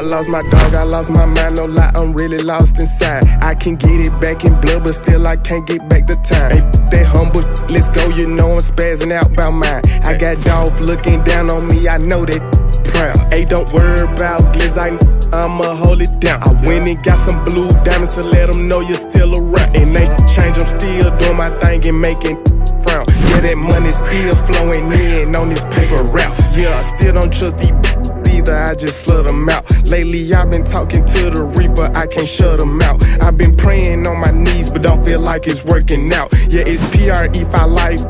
lost my dog, I lost my mind, no lie, I'm really lost inside. I can get it back in blood, but still I can't get back the time. Hey, that humble, let's go, you know I'm spazzing out by mine. I got Dolph looking down on me, I know that proud. Hey, don't worry about glitz, I I'ma hold it down. I went and got some blue diamonds to let them know you're still around. And they change, I'm still doing my thing and making frown. Yeah, that money still flowing in on this paper route. Yeah, I still don't trust these either, I just slut them out. Lately, I've been talking to the Reaper, I can't shut them out. I've been praying on my knees, but don't feel like it's working out. Yeah, it's PRE for life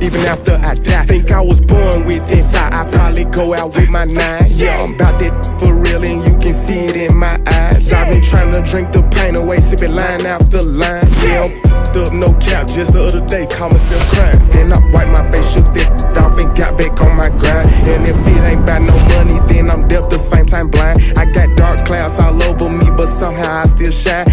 even after I die. Think I was born with it, I, I probably go out with my nine. Yeah, I'm about that for real, and you can see it in my eyes. I've been trying to drink the pain away, sipping line after line. Yeah, I'm up, no cap. Just the other day, caught myself crying. Then I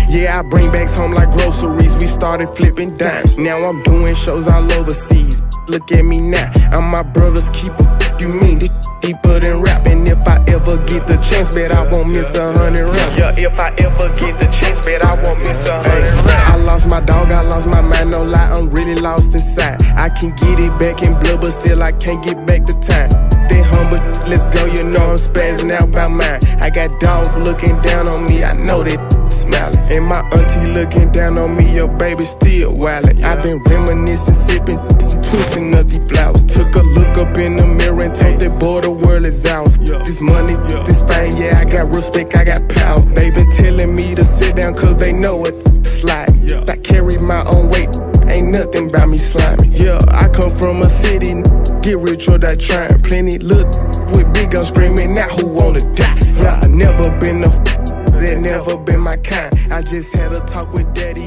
Yeah, I bring bags home like groceries. We started flipping dimes. Now I'm doing shows all overseas. Look at me now, I'm my brother's keeper. You mean it deeper than rap? And if I ever get the chance, bet I won't miss a hundred rounds. Yeah, if I ever get the chance, bet I won't miss a hundred rounds. I lost my dog, I lost my mind, no lie, I'm really lost inside. I can get it back in blood, but still I can't get back the time. They humble, let's go, you know I'm spazzing out by mine. I got dogs looking down on me, I know that smiling. And my auntie looking down on me, your baby still wildin'. I've been reminiscing, sipping twisting up these flowers. Took a look up in the mirror and told that boy the world is ours. This money, this fame, yeah, I got respect, I got power. They been telling me to sit down cause they know it. Slide. I carry my own weight, ain't nothing about me slimy. Yeah, I come from a city, get rich or die trying. Plenty look with big guns screaming, now who wanna die? Yeah, I never kind. I just had a talk with daddy,